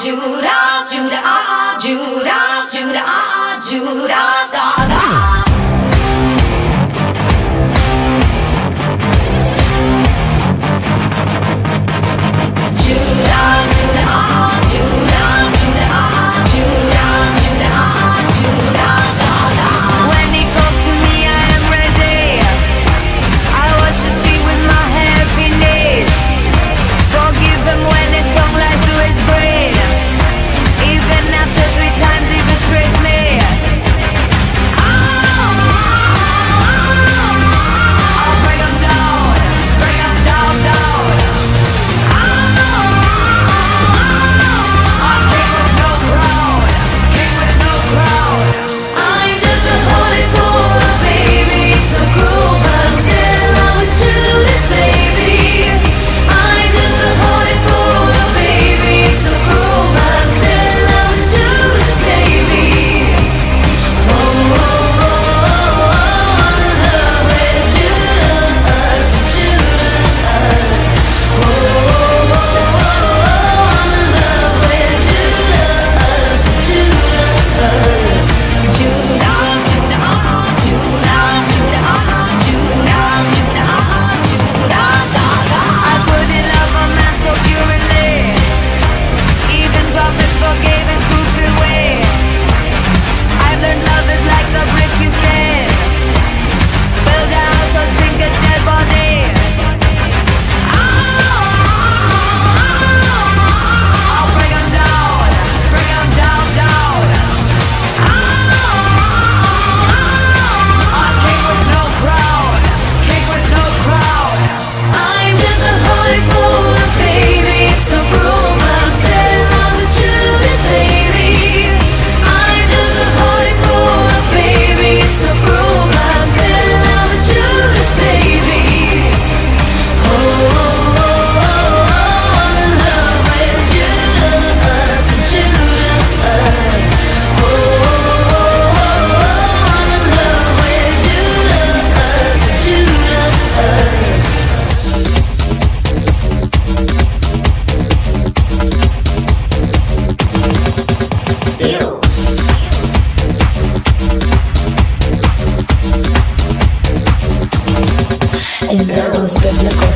Judas, Judas, ah, Judas, Judas, ah, Judas, Judas, ah, was biblical.